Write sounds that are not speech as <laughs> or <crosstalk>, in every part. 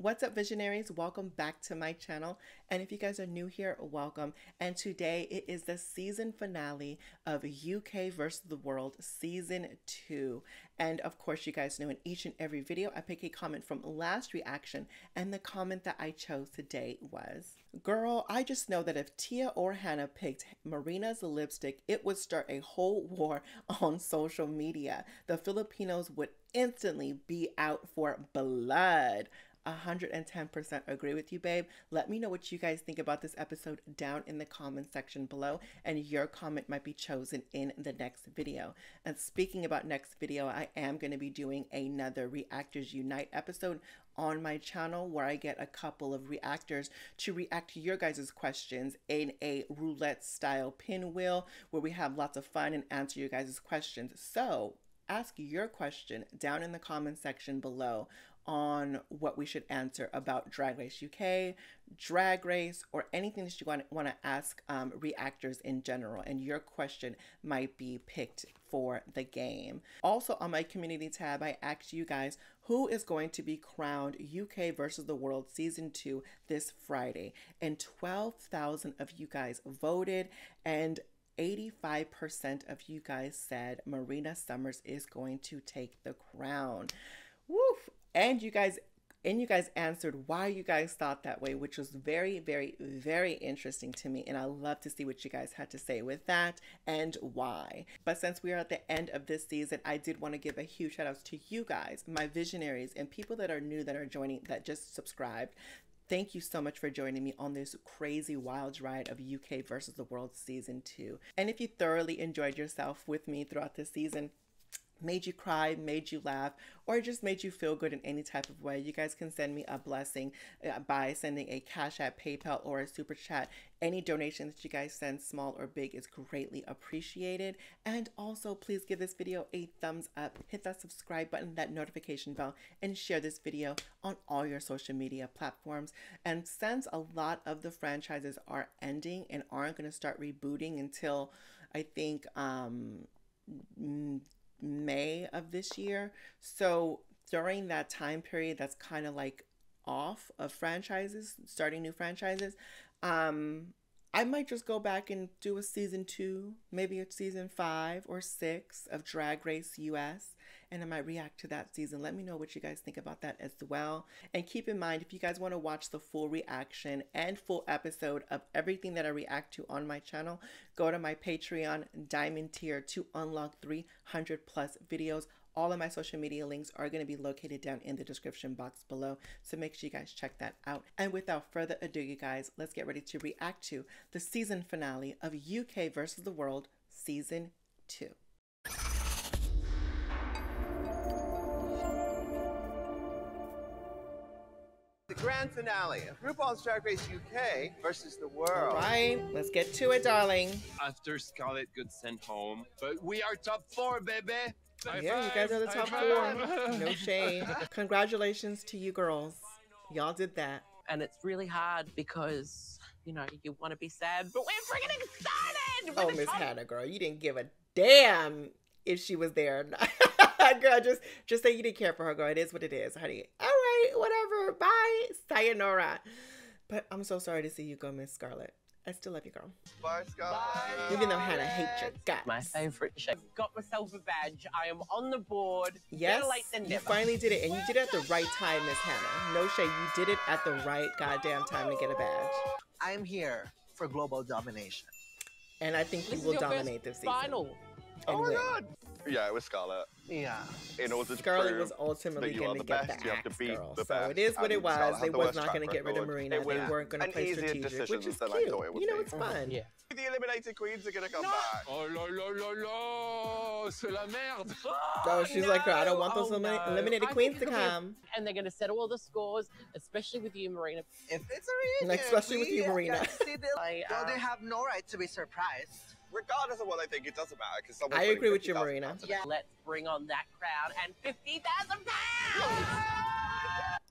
What's up, visionaries? Welcome back to my channel. And if you guys are new here, welcome. And today it is the season finale of UK versus the World season two. And of course, you guys know in each and every video, I pick a comment from last reaction. And the comment that I chose today was Girl, I just know that if Tia or Hannah picked Marina's lipstick, it would start a whole war on social media. The Filipinos would instantly be out for blood. 110% agree with you, babe. Let me know what you guys think about this episode down in the comment section below, and your comment might be chosen in the next video. And speaking about next video, I am going to be doing another Reactors Unite episode on my channel where I get a couple of reactors to react to your guys' questions in a roulette style pinwheel where we have lots of fun and answer your guys' questions. So, ask your question down in the comment section below on what we should answer about Drag Race UK, Drag Race, or anything that you want, want to ask um, reactors in general. And your question might be picked for the game. Also, on my community tab, I asked you guys who is going to be crowned UK versus the World Season 2 this Friday. And 12,000 of you guys voted, and 85% of you guys said Marina Summers is going to take the crown. Woof! And you guys and you guys answered why you guys thought that way, which was very, very, very interesting to me. And I love to see what you guys had to say with that and why. But since we are at the end of this season, I did want to give a huge shout out to you guys, my visionaries, and people that are new that are joining that just subscribed. Thank you so much for joining me on this crazy wild ride of UK versus the world season two. And if you thoroughly enjoyed yourself with me throughout this season, made you cry, made you laugh, or just made you feel good in any type of way, you guys can send me a blessing uh, by sending a Cash App, PayPal, or a Super Chat. Any donation that you guys send, small or big, is greatly appreciated. And also, please give this video a thumbs up, hit that subscribe button, that notification bell, and share this video on all your social media platforms. And since a lot of the franchises are ending and aren't going to start rebooting until I think um, May of this year. So during that time period, that's kind of like off of franchises, starting new franchises. Um, I might just go back and do a season two, maybe a season five or six of Drag Race US, and I might react to that season. Let me know what you guys think about that as well. And keep in mind, if you guys want to watch the full reaction and full episode of everything that I react to on my channel, go to my Patreon Diamond tier to unlock 300 plus videos all of my social media links are going to be located down in the description box below. So make sure you guys check that out. And without further ado, you guys, let's get ready to react to the season finale of UK versus the World Season 2. The grand finale of RuPaul's Drag Race UK versus the world. All right, let's get to it, darling. After Scarlett got sent home, but we are top four, baby. High yeah, five, you guys are the top four. <laughs> No shame. Congratulations to you girls. Y'all did that. And it's really hard because, you know, you want to be sad, but we're freaking excited. We're oh, Miss Hannah, girl, you didn't give a damn if she was there. <laughs> girl, just just say you didn't care for her, girl. It is what it is, honey. All right, whatever. Bye. Sayonara. But I'm so sorry to see you go, Miss Scarlett. I still love you, girl. Bye, Scarlett. Bye. Even though Hannah hates your guts. My favorite show. Got myself a badge. I am on the board. Yes, you finally did it, and you did it at the right time, Miss Hannah. No shade, you did it at the right goddamn time to get a badge. I am here for global domination. And I think this you will dominate this season. Final. Oh my god! Yeah, it was Scarlett. Yeah. In order to Scarlett was ultimately going to get best, the axe, girl. So best. it is what it was. They was not going to get rid of Marina. They weren't going to play strategic, which is cute. You know, it's fun. Mm, yeah. <laughs> The eliminated queens are going to come no. back. Oh la la la la! C'est la merde! <laughs> Oh, she's no. like, I don't want those oh, no. eliminated queens to come. And they're going to settle all the scores, especially with you, Marina. If it's a reunion, especially with you, Marina. well, they uh, have no right to be surprised regardless of what I think, it doesn't matter because I agree with you, Marina. Yeah, let's bring on that crowd and fifty thousand pounds.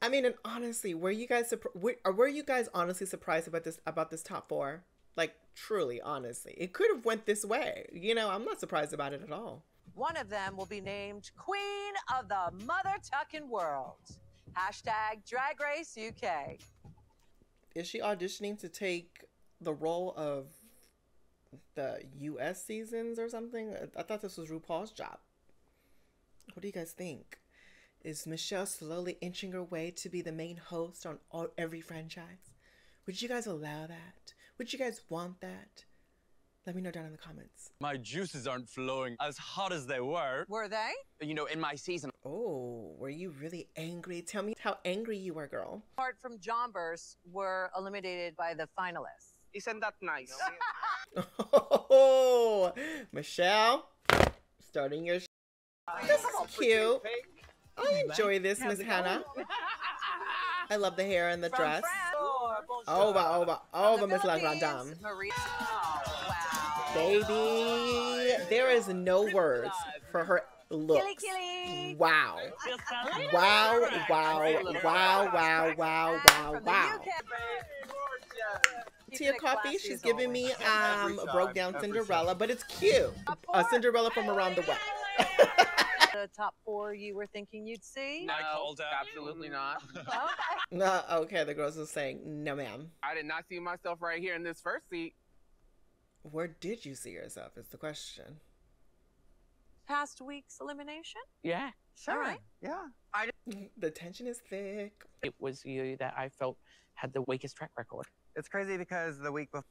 I mean, and honestly, were you guys were, were you guys honestly surprised about this about this top four? Like truly, honestly, it could have went this way. You know, I'm not surprised about it at all. One of them will be named Queen of the Mother Tucking World. Hashtag Drag Race UK. Is she auditioning to take the role of the U.S. seasons or something? I- I thought this was RuPaul's job. What do you guys think? Is Michelle slowly inching her way to be the main host on all, every franchise? Would you guys allow that? Would you guys want that? Let me know down in the comments. My juices aren't flowing as hot as they were. Were they? You know, in my season, Oh, were you really angry? Tell me how angry you were, girl. Apart from Jonbers, were eliminated by the finalists. Isn't that nice? <laughs> Oh, Michelle, starting your. Sh- this is cute. I enjoy this, Miss Hannah. I love the hair and the dress. France. Over, over, over, Miss La Philippines, Grande Maria. Oh, wow. Oh, oh, um. Baby, there is no words for her looks. Killy, killy. <laughs> Wow. Wow, wow, wow, wow, wow, wow, wow. UK. Tia Kofi, she's as giving me um time, broke down every Cinderella, but it's cute. A Cinderella from around the way. the top four you were thinking you'd see? I called out. absolutely not. Okay. <laughs> no, okay, the girls are saying, no ma'am. I did not see myself right here in this first seat. Where did you see yourself is the question. Past week's elimination? Yeah, Sure. All right. Yeah. I <laughs> The tension is thick. it was you that I felt had the weakest track record. It's crazy because the week before.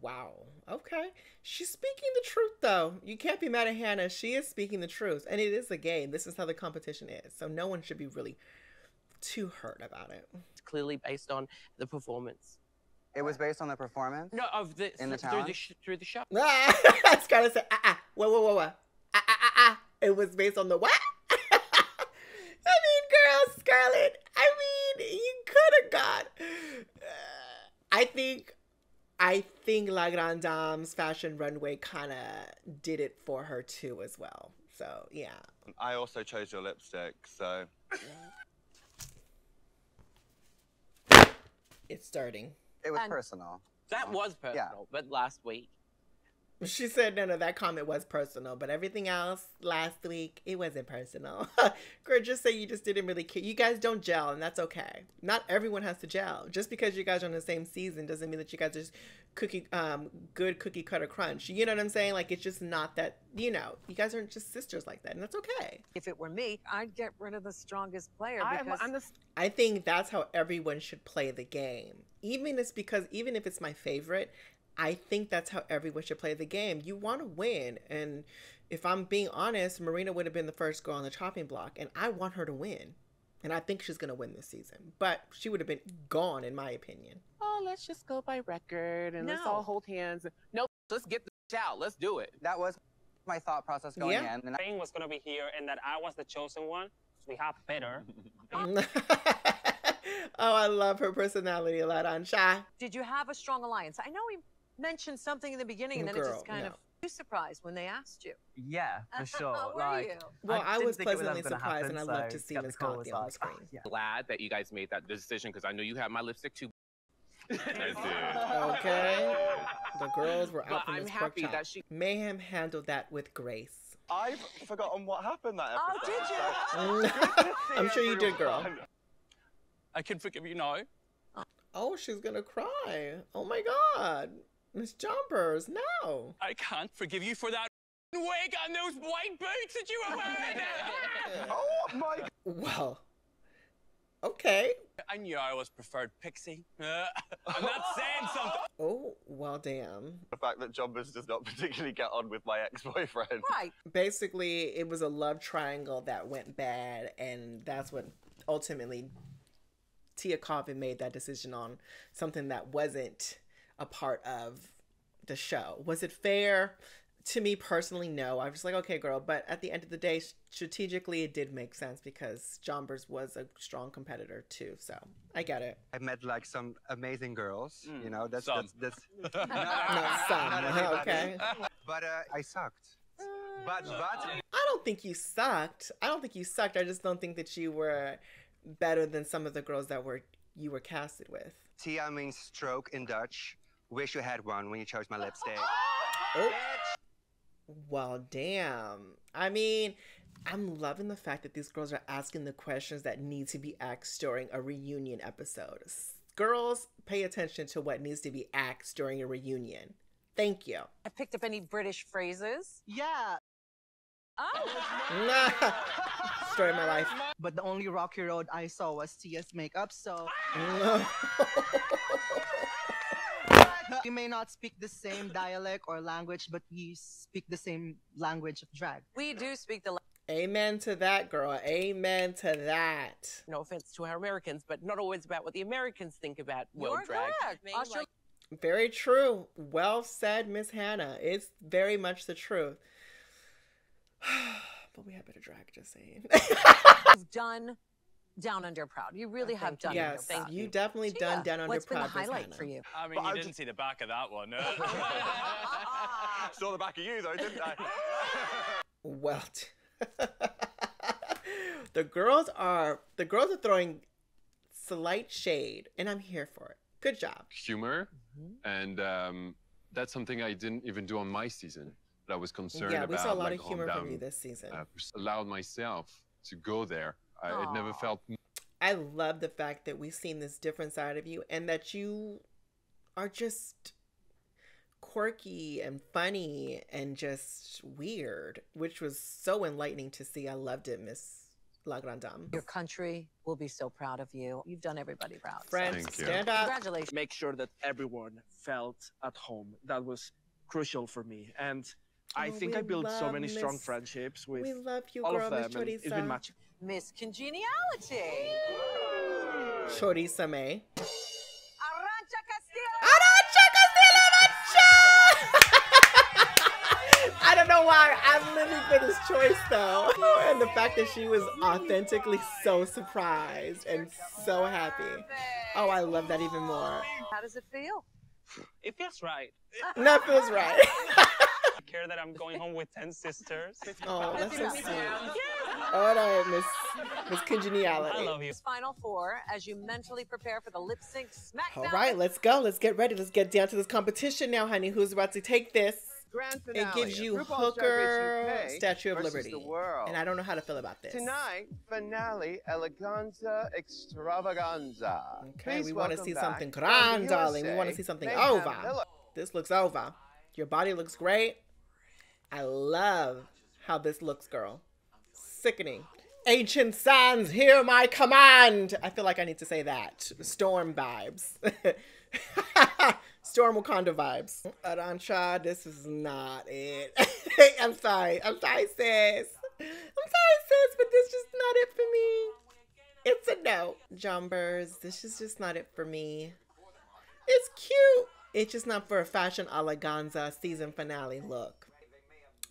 Wow. Okay. She's speaking the truth, though. You can't be mad at Hannah. She is speaking the truth. And it is a game. This is how the competition is. So no one should be really too hurt about it. It's clearly based on the performance. It was based on the performance. No, of the, In the through the sh- through the show. Ah, <laughs> I was going to say, ah, ah, whoa, whoa, whoa, whoa. Ah, ah, ah, ah. It was based on the what? <laughs> I mean, girl, Scarlett, I mean, you could have got. Uh, I think. I think La Grande Dame's fashion runway kind of did it for her too, as well. So, yeah. I also chose your lipstick, so It's starting. It was And- personal. That was Yeah. personal, but last week. She said no, no, that comment was personal, but everything else last week it wasn't personal. <laughs> Girl, just say you just didn't really care. You guys don't gel, and that's okay. Not everyone has to gel. Just because you guys are on the same season doesn't mean that you guys are just cookie, um, good cookie cutter crunch. You know what I'm saying? Like it's just not that. You know, you guys aren't just sisters like that, and that's okay. If it were me, I'd get rid of the strongest player I'm, because I'm the I think that's how everyone should play the game. Even it's because even if it's my favorite, I think that's how everyone should play the game. You want to win, and if I'm being honest, Marina would have been the first girl on the chopping block, and I want her to win, and I think she's gonna win this season. But she would have been gone, in my opinion. oh, let's just go by record and let's all hold hands. No, let's get the out. Let's do it. That was my thought process going Yeah. in. And I- Thing was gonna be here, and that I was the chosen one. So we have better. <laughs> oh, I love her personality, Larancha. did you have a strong alliance? I know we mentioned something in the beginning and then it just kind no. of you surprised when they asked you. Yeah, <laughs> for sure. Were like, you? Well, I, didn't was think it was pleasantly surprised, happen, and I love to see get the Miss call, Conti it's on the like, ah, screen. yeah. Glad that you guys made that decision because I know you had my lipstick too. <laughs> Okay. The girls were But out from I'm this happy pork that she- Mayhem handled that with grace. I've forgotten what happened that oh, episode. Oh, did you? <laughs> I'm sure you did, girl. I can forgive you now. Oh, she's gonna cry. Oh my god. Miss Jonbers, no. I can't forgive you for that wig and those white boots that you were wearing. <laughs> Oh my! Well, okay. I knew I was preferred pixie. Uh, <laughs> I'm not saying something. Oh, well, damn. The fact that Jonbers does not particularly get on with my ex-boyfriend. Right. Basically, it was a love triangle that went bad, and that's what ultimately Tia Kofi made that decision on something that wasn't a part of the show. Was it fair? To me personally, no. I was like, okay, girl. But at the end of the day, strategically, it did make sense because Jonbers was a strong competitor too. So I get it. I met like some amazing girls. Mm, you know, that's some. that's, that's <laughs> Not some, everybody. okay. But uh, I sucked. But but I don't think you sucked. I don't think you sucked. I just don't think that you were better than some of the girls that were you were casted with. Tia means stroke in Dutch. Wish you had one when you chose my <laughs> lipstick. Oh. Well, damn. I mean, I'm loving the fact that these girls are asking the questions that need to be asked during a reunion episode. Girls, pay attention to what needs to be asked during a reunion. Thank you. I picked up any British phrases. Yeah, Oh. <laughs> Story of my life. but the only rocky road I saw was Tia's makeup, so <laughs> <laughs> we may not speak the same dialect or language, but we speak the same language of drag. We do speak the Amen to that, girl. Amen to that. No offense to our Americans, but not always about what the Americans think about world You're drag. correct. Australia- Very true. Well said, Miss Hannah. It's very much the truth. <sighs> but we have better drag, just saying. You've <laughs> done Down Under Proud. You really Oh, have done you. Under yes, Proud. you definitely done down under What's been proud. the highlight Hannah. for you? I mean, But you I didn't just- see the back of that one. <laughs> <laughs> Saw the back of you though, didn't I? <laughs> Well, t- the girls are the girls are throwing slight shade, and I'm here for it. Good job. humor, and um, that's something I didn't even do on my season. But I was concerned yeah, about. we saw a lot like, of humor calm from you this season. uh, allowed myself to go there. I, it never felt I love the fact that we've seen this different side of you, and that you are just quirky and funny and just weird, which was so enlightening to see. I loved it, Miss La Grande Dame. Your country will be so proud of you. You've done everybody proud. so Friends, Thank you. stand up. Congratulations. make sure that everyone felt at home. That was crucial for me. And I Oh, think I built so love many strong friendships with We love you, all girl, of Miss them. and it's been Choriza. magic. Miss Congeniality. Choriza May. Arantxa Castillo. <laughs> I don't know why I'm living for this choice though. And the fact that she was authentically so surprised and so happy. Oh, I love that even more. How does it feel? It feels right. <laughs> That feels right. <laughs> I care that I'm going home with 10 sisters. Oh, that's so sweet. All right, Miss Miss Congeniality. I love you. Final four as you mentally prepare for the lip sync All smackdown. right, let's go. Let's get ready. Let's get down to this competition now, honey. Who's about to take this? Grand finale. It gives you RuPaul's Hooker Statue of Liberty. The world. And I don't know how to feel about this. Tonight, finale eleganza extravaganza. Okay, Please we want to see back something grand, darling. We want to see something over. Miller. This looks over. Your body looks great. I love how this looks, girl. Sickening. Ancient sands, hear my command. I feel like I need to say that. Storm vibes. <laughs> Storm Wakanda vibes. Arantxa, this is not it. <laughs> I'm sorry. I'm sorry, sis. I'm sorry, sis, but this is just not it for me. It's a no. Jonbers, this is just not it for me. It's cute. It's just not for a fashion eleganza season finale look.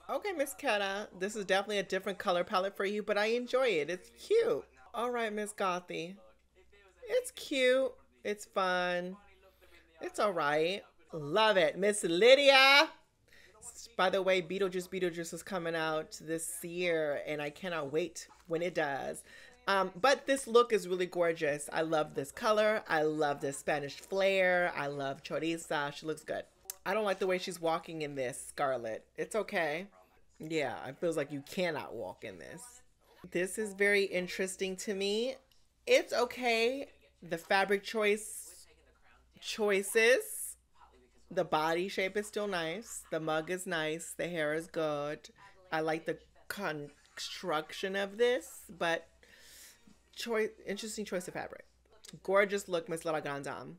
Okay, Miss Keta, this is definitely a different color palette for you, but I enjoy it. It's cute. All right, Miss Gothy. It's cute. It's fun. It's all right. Love it. Miss Lydia. By the way, Beetlejuice Beetlejuice is coming out this year, and I cannot wait when it does. Um, but this look is really gorgeous. I love this color. I love this Spanish flair. I love Choriza. She looks good. I don't like the way she's walking in this, Scarlett. It's okay. Yeah, it feels like you cannot walk in this. This is very interesting to me. It's okay. The fabric choice choices. The body shape is still nice. The mug is nice. The hair is good. I like the construction of this, but choice interesting choice of fabric. Gorgeous look, Miss La Grande Dame.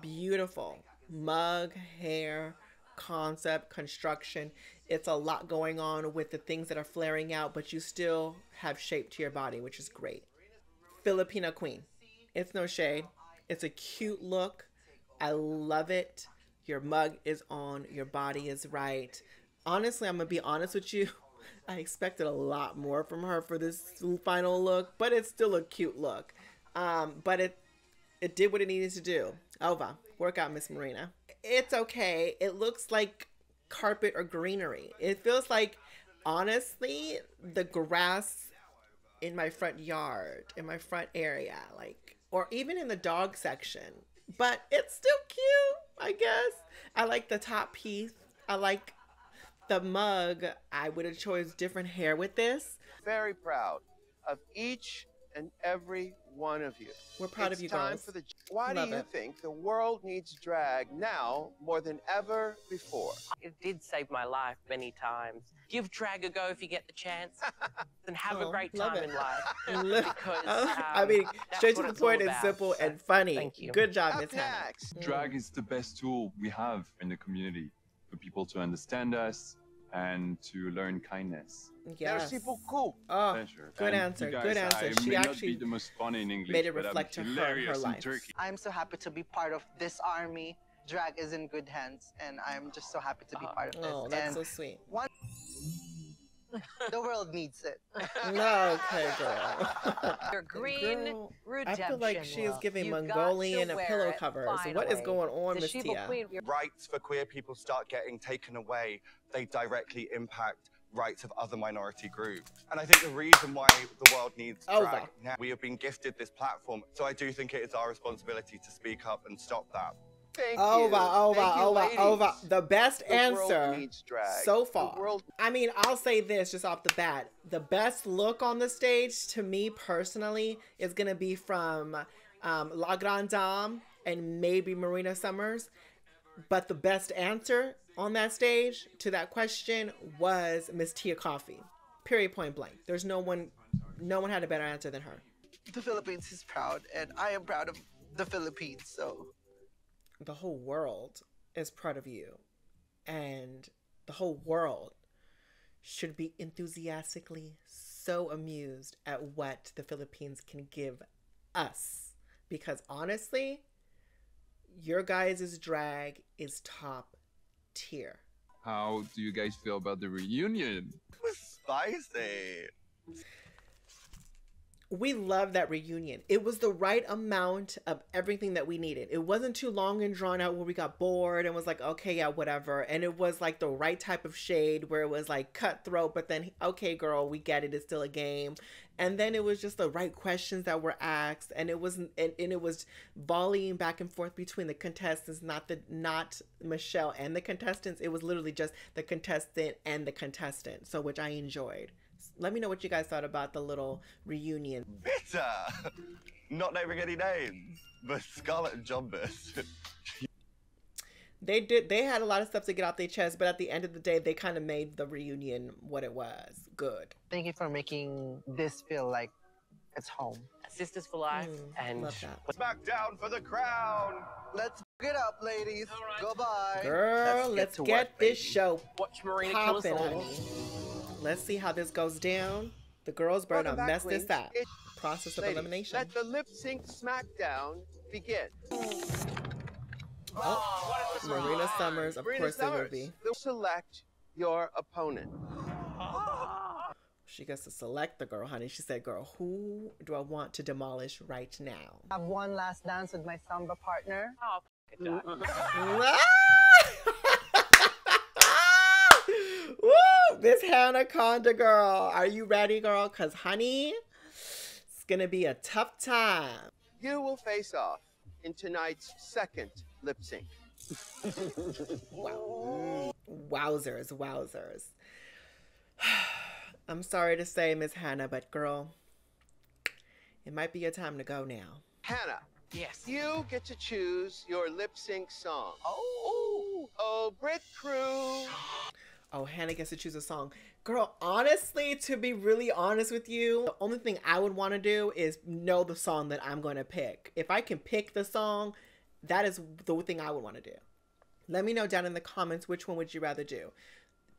Beautiful. Mug, hair, concept, construction. It's a lot going on with the things that are flaring out, but you still have shape to your body, which is great. Filipina Queen. It's no shade. It's a cute look. I love it. Your mug is on, your body is right. Honestly, I'm gonna be honest with you. <laughs> I expected a lot more from her for this final look, but it's still a cute look. Um, but it it did what it needed to do. Ova, work out, Miss Marina. It's okay. It looks like carpet or greenery. It feels like, honestly, the grass in my front yard, in my front area, like, or even in the dog section. But it's still cute, I guess. I like the top piece. I like the mug. I would have chose different hair with this. very proud of each and every one of you. We're proud it's of you time girls. For the, why Love do you it. think the world needs drag now more than ever before? It did save my life many times. Give drag a go if you get the chance, <laughs> and have a Oh, great love time it. in life. Look, <laughs> because <laughs> I um, mean, straight to the point and simple So, and funny. Thank you. Good job, Miss Hannah. Drag is the best tool we have in the community for people to understand us and to learn kindness. Yes. merci beaucoup. Oh, Pleasure. good And answer. guys, Good answer. I She may not actually be the most funny in English, made it but I'm reflect her- her hilarious in life. Turkey. I'm so happy to be part of this army. Drag is in good hands, and I'm just so happy to be oh, part of this. Oh, that's and so sweet. one, the world needs it. <laughs> No, okay, girl. <laughs> Your green Girl, I feel like she is giving You got to Mongolian wear pillow it covers. What is going on, The Miss Tia? Queen, Rights for queer people start getting taken away, they directly impact rights of other minority groups. And I think the reason why the world needs Over. drag now, we have been gifted this platform. So I do think it is our responsibility to speak up and stop that. Thank Over, you. over, Thank you, over, ladies. over. The best The answer so far. world I mean, I'll say this just off the bat. The best look on the stage, to me personally, is going to be from um, La Grande Dame and maybe Marina Summers. But the best answer on that stage to that question was Miss Tia Kofi. Period, point blank. There's no one, no one had a better answer than her. The Philippines is proud, and I am proud of the Philippines. So the whole world is proud of you and the whole world should be enthusiastically so amused at what the Philippines can give us because honestly your guys' drag is top tier How do you guys feel about the reunion? It was spicy. we love that reunion. It was the right amount of everything that we needed. It wasn't too long and drawn out where we got bored and was like, okay, yeah, whatever. And it was like the right type of shade where it was like cutthroat, but then, okay, girl, we get it. It's still a game. And then it was just the right questions that were asked, and it was and, and it was volleying back and forth between the contestants, not the not Michelle and the contestants. It was literally just the contestant and the contestant, so which I enjoyed. Let me know what you guys thought about the little reunion. Bitter. <laughs> Not naming any names, but Scarlett Jonbers. <laughs> They did. They had a lot of stuff to get off their chest, but at the end of the day, they kind of made the reunion what it was. Good. thank you for making this feel like it's home. Sisters for life, Mm, and love that. Smack down for the crown. Let's get up, ladies. Goodbye. Girl, let's get, this show watch Marina kill us all. honey. Let's see how this goes down. The girls burn up mess this up. It's- Process of elimination. Let the lip sync smackdown begin. Oh, Marina Summers, of Marina course they will be. they'll Select your opponent. She gets to select the girl, honey. She said, "Girl, who do I want to demolish right now?" Have one last dance with my samba partner. Oh, f- <laughs> Woo! Miss Hannah Conda girl. Are you ready, girl? Cause honey, it's gonna be a tough time. You will face off in tonight's second lip sync. Wow. Wowzers, wowzers. <sighs> I'm sorry to say, Miss Hannah, but girl, it might be your time to go now. Hannah, Yes. you get to choose your lip sync song. Oh, oh, Brit Crew. <gasps> Oh, Hannah gets to choose a song. Girl, honestly, to be really honest with you, the only thing I would want to do is know the song that I'm going to pick. If I can pick the song, that is the thing I would want to do. Let me know down in the comments which one would you rather do.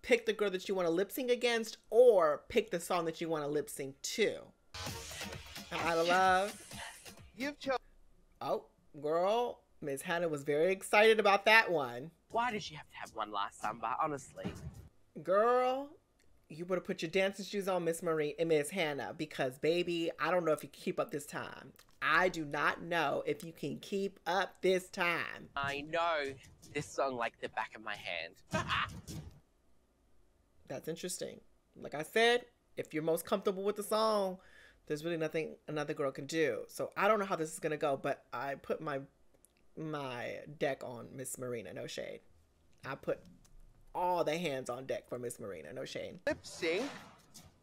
Pick the girl that you want to lip sync against or pick the song that you want to lip sync to. Am I out of love? You've chosen. Oh, girl, Miss Hannah was very excited about that one. Why did she have to have one last samba? Honestly. Girl, you better put your dancing shoes on, Miss Marie and Miss Hannah, because baby, I don't know if you keep up this time. I do not know if you can keep up this time. I know this song like the back of my hand. <laughs> That's interesting. Like I said, if you're most comfortable with the song, there's really nothing another girl can do. So I don't know how this is gonna go, but I put my my deck on Miss Marina, no shade. I put all the hands on deck for Miss Marina, no shade. lip sync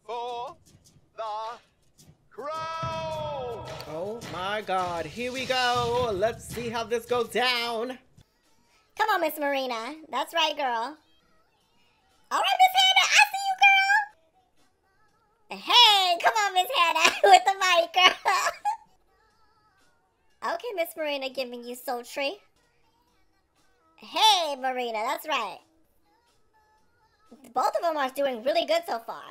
for the crown. Oh my god, here we go. Let's see how this goes down. Come on, Miss Marina. That's right, girl. All right, Miss Hannah, I see you, girl. Hey, come on, Miss Hannah, <laughs> with the mic, girl. <laughs> okay, Miss Marina, giving you sultry. Hey, Marina, that's right. Both of them are doing really good so far.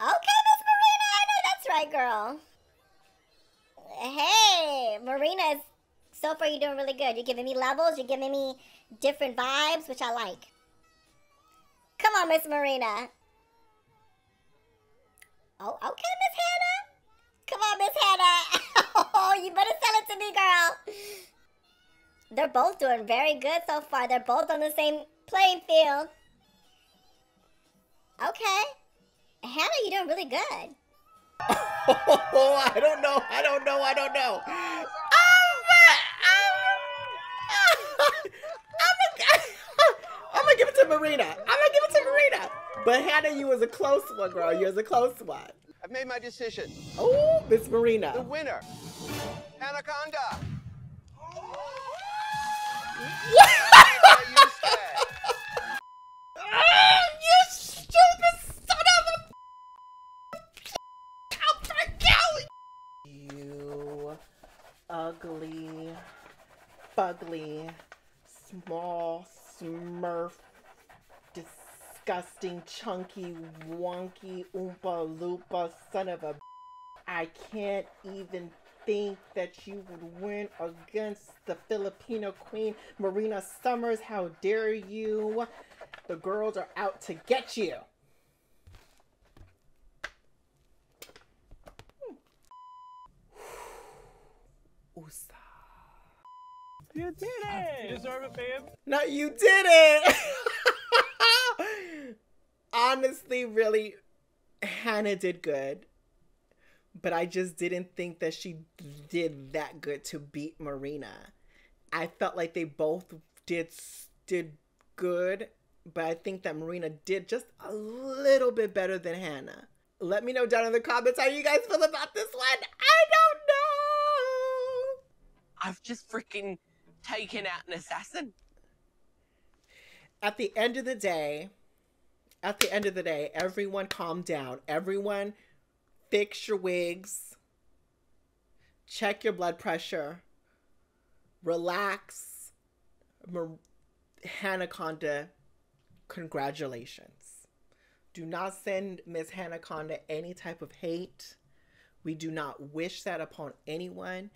Okay, right, girl. Hey, Marina is so far you're doing really good. You're giving me levels, you're giving me different vibes, which I like. Come on, Miss Marina. Oh, okay, Miss Hannah. Come on, Miss Hannah. <laughs> oh, you better sell it to me, girl. They're both doing very good so far. They're both on the same playing field. Okay. Hannah, you're doing really good. Oh, <laughs> I don't know. I don't know. I don't know. I'm gonna give it to Marina. I'm gonna give it to Marina. But Hannah, you was a close one, girl. You was a close one. I've made my decision. Oh, Miss Marina. The winner, Hannah Conda. <laughs> you stupid son of a You ugly, fugly, small, smurf, disgusting, chunky, wonky, oompa loompa son of a. I can't even think that you would win against the Filipino queen, Marina Summers. How dare you? The girls are out to get you. You did it! You deserve it, babe. No, you did it! <laughs> Honestly, really, Hannah did good. But I just didn't think that she did that good to beat Marina. I felt like they both did did good, but I think that Marina did just a little bit better than Hannah. Let me know down in the comments how you guys feel about this one. I don't know. I've just freaking taken out an assassin. at the end of the day, at the end of the day, everyone calm down. Everyone fix your wigs. Check your blood pressure. Relax. Mar- Hannah Conda, congratulations. Do not send Miss Hannah Conda any type of hate. We do not wish that upon anyone.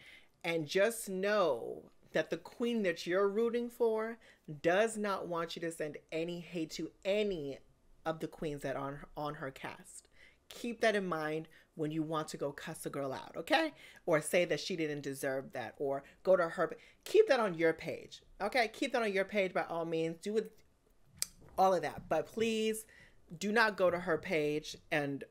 And just know that the queen that you're rooting for does not want you to send any hate to any of the queens that are on her, cast. Keep that in mind when you want to go cuss a girl out, okay? Or say that she didn't deserve that, or go to her. Keep that on your page, okay? Keep that on your page by all means. Do it, all of that. But please do not go to her page and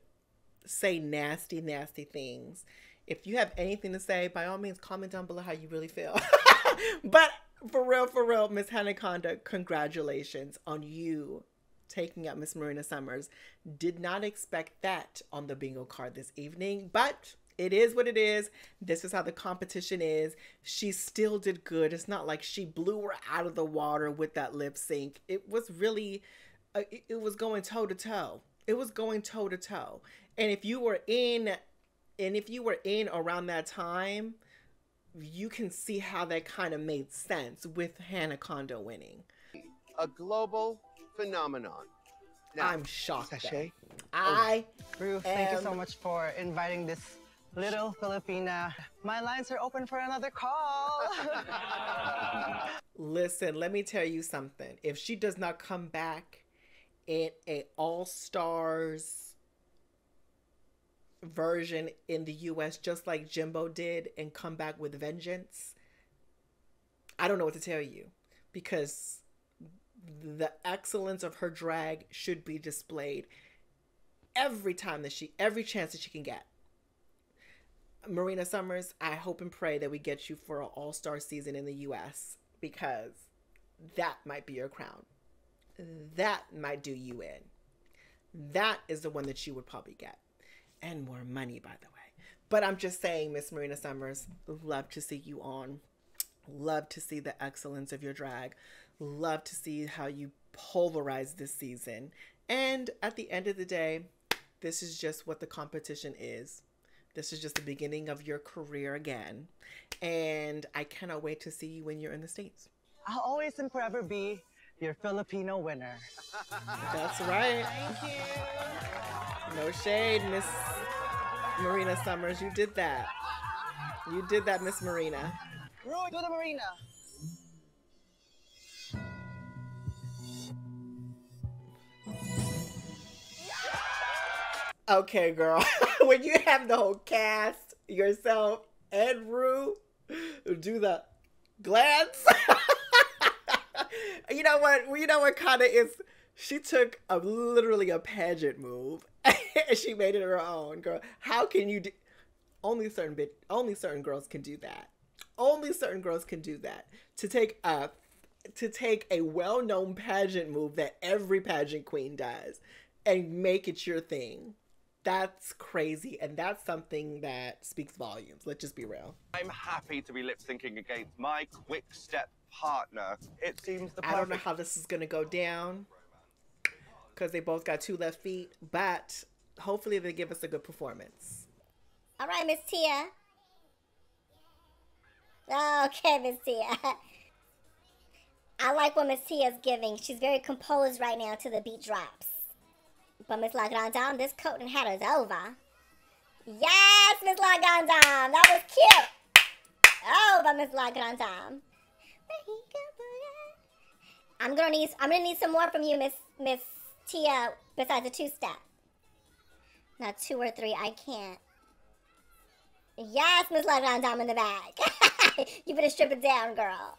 say nasty, nasty things. If you have anything to say, by all means, comment down below how you really feel. <laughs> <laughs> but for real, for real, Miss Hannah Conda, congratulations on you taking up Miss Marina Summers. Did not expect that on the bingo card this evening, but it is what it is. This is how the competition is. She still did good. It's not like she blew her out of the water with that lip sync. It was really, uh, it, it was going toe to toe. It was going toe to toe. And if you were in, and if you were in around that time, you can see how that kind of made sense with Hannah Conda winning. A global phenomenon. Now, I'm shocked. Sashay. Oh. I Ruth, thank you so much for inviting this little Filipina. My lines are open for another call. <laughs> Listen, let me tell you something. If she does not come back in a All Stars version in the US, just like Jimbo did, and come back with vengeance, I don't know what to tell you because the excellence of her drag should be displayed every time that she, every chance that she can get. Marina Summers, I hope and pray that we get you for an all star season in the US because that might be your crown. That might do you in. that is the one that you would probably get. And more money, by the way. But I'm just saying, Miss Marina Summers, love to see you on. Love to see the excellence of your drag. Love to see how you pulverize this season. And at the end of the day, this is just what the competition is. This is just the beginning of your career again. And I cannot wait to see you when you're in the States. I'll always and forever be your Filipino winner. <laughs> That's right. Thank you. No shade, Miss Marina Summers. You did that. You did that, Miss Marina. Rui, do the Marina. Okay, girl. <laughs> when you have the whole cast, yourself, and Rue do the glance. <laughs> you know what? You know what kind of is? She took a literally a pageant move <laughs> and she made it her own. Girl, how can you do? Only certain bit. Only certain girls can do that. Only certain girls can do that. To take a to take a well-known pageant move that every pageant queen does and make it your thing. That's crazy, and that's something that speaks volumes. Let's just be real. I'm happy to be lip syncing against my quick step partner. It seems the I don't know how this is gonna go down because they both got two left feet, but hopefully they give us a good performance. All right, Miss Tia. Okay, Miss Tia. I like what Miss Tia's giving. She's very composed right now to the beat drops. But Miss La Grande this coat and hat is over. Yes, Miss La Grande Dame. That was cute. Oh, but Miss La Grande Dame. I'm gonna need I'm gonna need some more from you, Miss Miss Tia, uh, besides a two step. Not two or three, I can't. Yes, Miss La Grande Dame in the back. <laughs> you better strip it down, girl.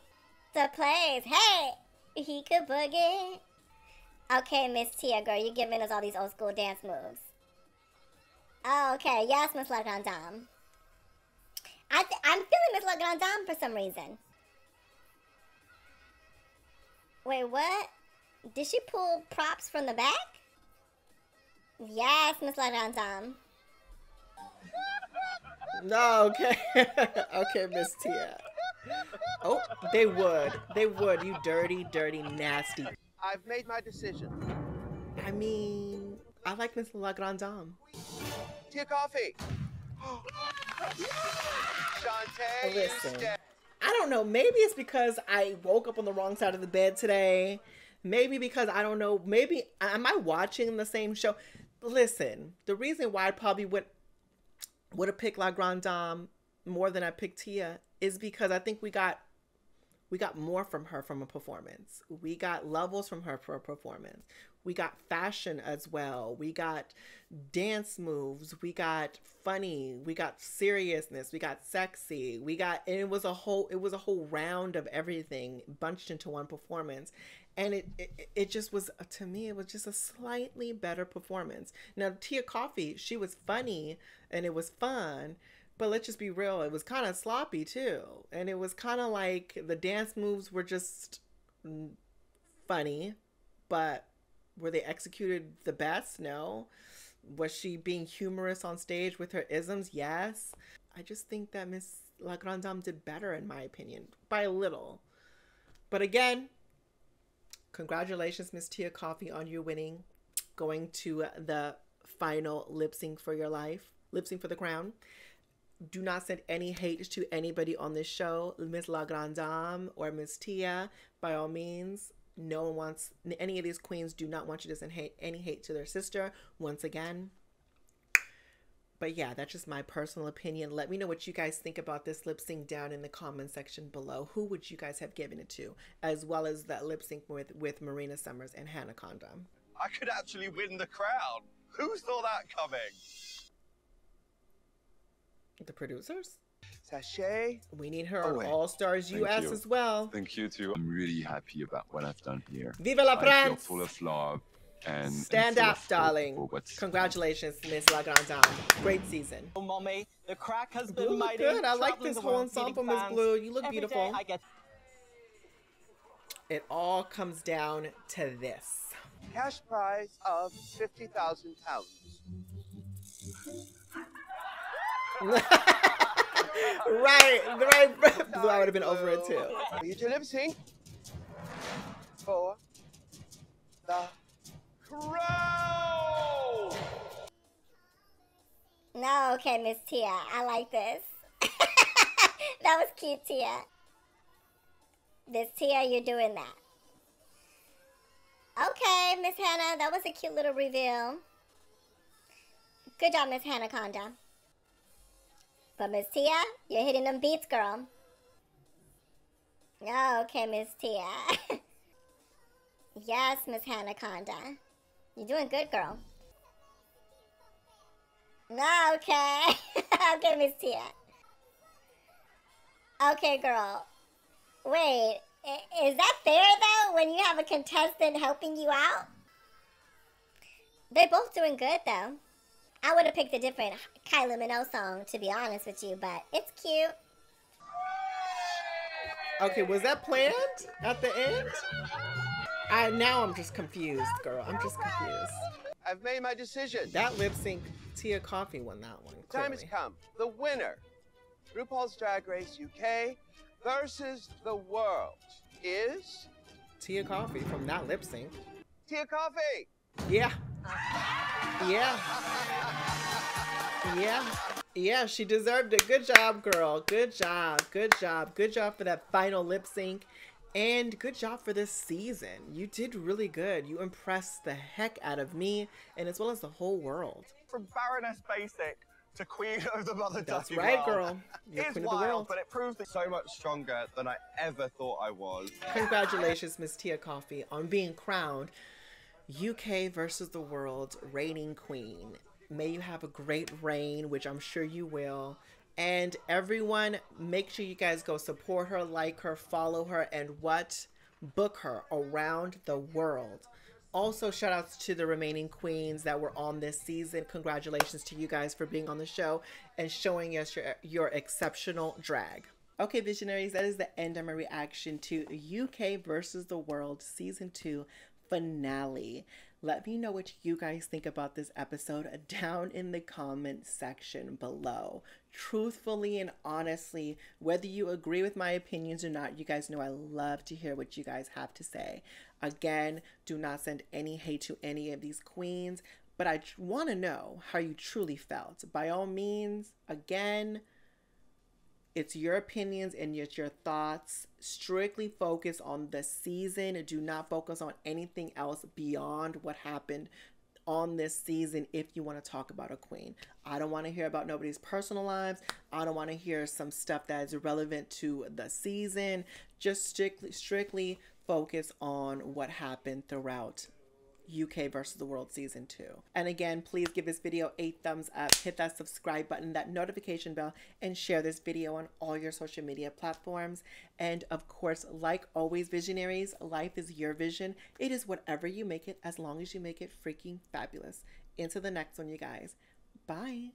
The place. Hey, he could boogie. Okay, Miss Tia, uh, girl, you're giving us all these old school dance moves. Oh, okay. Yes, Miss La Grande Dame. I I'm feeling Miss La Grande Dame for some reason. Wait, what? Did she pull props from the back? Yes, Miss La Grande Dame. No, okay. <laughs> okay, Miss Tia. Oh, they would. They would. You dirty, dirty, nasty. I've made my decision. I mean, I like Miss La Grande Dame. Tia Kofi. Shantay, Listen. I don't know. Maybe it's because I woke up on the wrong side of the bed today. Maybe because I don't know. Maybe am I watching the same show? Listen, the reason why I probably would would have picked La Grande Dame more than I picked Tia is because I think we got we got more from her from a performance. We got levels from her for a performance. We got fashion as well. We got dance moves. We got funny. We got seriousness. We got sexy. We got and it was a whole it was a whole round of everything bunched into one performance. And it, it it just was to me it was just a slightly better performance. Now Tia Kofi, she was funny and it was fun, but let's just be real, it was kind of sloppy too. And it was kind of like the dance moves were just funny, but were they executed the best? No. Was she being humorous on stage with her isms? Yes. I just think that Miss La Grande Dame did better, in my opinion, by a little. But again, congratulations, Miss Tia Kofi, on you winning, going to the final lip sync for your life, lip sync for the crown. Do not send any hate to anybody on this show, Miss La Grande Dame or Miss Tia. By all means, no one wants any of these queens do not want you to send hate any hate to their sister once again. But yeah that's just my personal opinion. Let me know what you guys think about this lip sync down in the comment section below. Who would you guys have given it to? As well as that lip sync with with marina summers and Hannah Conda. I could actually win the crown. Who saw that coming? the producers Sashay. we need her Oh, on all stars Thank us you. as well Thank you too. I'm really happy about what I've done here. Viva la I feel full of love and and stand full up darling for congratulations miss la grande dame great season Oh, mommy, the crack has You been look mighty. good. I like this whole world, meeting ensemble, Miss. Blue. You look Every day beautiful. I get it all comes down to this cash prize of 50,000 pounds. <laughs> <laughs> right, right. Blue, I would have been over it too. For you to lip sync for the crown. No, okay, Miss Tia. I like this. <laughs> that was cute, Tia. Miss Tia, you're doing that. Okay, Miss Hannah, that was a cute little reveal. Good job, Miss Hannah Conda. But Miss Tia, you're hitting them beats, girl. Oh, okay, Miss Tia. <laughs> yes, Miss Hannah Conda. You're doing good, girl. No, okay. <laughs> okay, Miss Tia. Okay, girl. Wait, is that fair though when you have a contestant helping you out? They're both doing good though. I would have picked a different Kylie Minogue song to be honest with you, but it's cute. Okay, was that planned at the end? I now I'm just confused, girl. I'm just confused. I've made my decision. That lip sync, Tia Kofi won that one. Time has come. The winner, RuPaul's Drag Race UK versus the world, is Tia Kofi from that lip sync. Tia Kofi. Yeah. Ah. Yeah. Yeah. Yeah, she deserved it. Good job, girl. Good job. Good job. Good job for that final lip sync. And good job for this season. You did really good. You impressed the heck out of me and as well as the whole world. From Baroness Basic to Queen <laughs> of the Mother That's Ducky right, world. girl. You're It's queen of the wild, world. but it proves that so much stronger than I ever thought I was. Congratulations, Miss Tia Kofi, on being crowned UK versus the world reigning queen. May you have a great reign, which I'm sure you will. And everyone, make sure you guys go support her, like her, follow her, and what? Book her around the world. Also, shout outs to the remaining queens that were on this season. Congratulations to you guys for being on the show and showing us your, your exceptional drag. Okay, visionaries, that is the end of my reaction to UK versus the World Season 2 finale. Let me know what you guys think about this episode down in the comment section below. Truthfully and honestly, whether you agree with my opinions or not, you guys know I love to hear what you guys have to say. Again, do not send any hate to any of these queens, but I want to know how you truly felt. By all means, again, it's your opinions and it's your thoughts. Strictly focus on the season. Do not focus on anything else beyond what happened on this season if you want to talk about a queen. I don't want to hear about nobody's personal lives. I don't want to hear some stuff that is relevant to the season. Just strictly strictly focus on what happened throughout UK versus the World Season 2. And again, please give this video a thumbs up, hit that subscribe button, that notification bell, and share this video on all your social media platforms. And of course, like always, visionaries, life is your vision. It is whatever you make it, as long as you make it freaking fabulous. Into the next one, you guys. Bye.